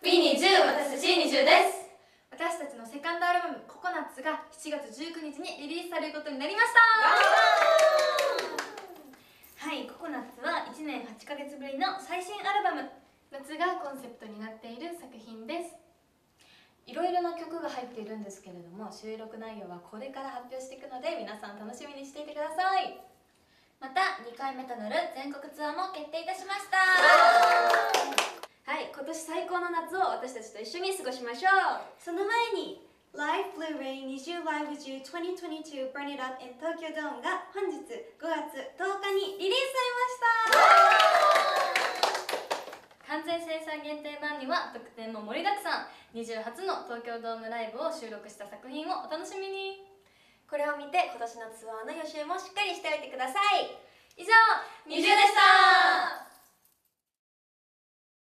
B20 私たち20です。私たちのセカンドアルバム「ココナッツ」が7月19日にリリースされることになりました。はいココナッツは1年8ヶ月ぶりの最新アルバム夏がコンセプトになっている作品です。いろいろな曲が入っているんですけれども収録内容はこれから発表していくので皆さん楽しみにしていてください。また2回目となる全国ツアーも決定いたしましたはい今年最高の夏を私たちと一緒に過ごしましょう。その前に Live Blu-ray 20 Live with You 2022 Burn It Up in Tokyo Dome が本日5月10日にリリースされました。完全生産限定版には特典も盛りだくさん。20初の東京ドームライブを収録した作品をお楽しみに。これを見て今年のツアーの予習もしっかりしておいてください。以上20でした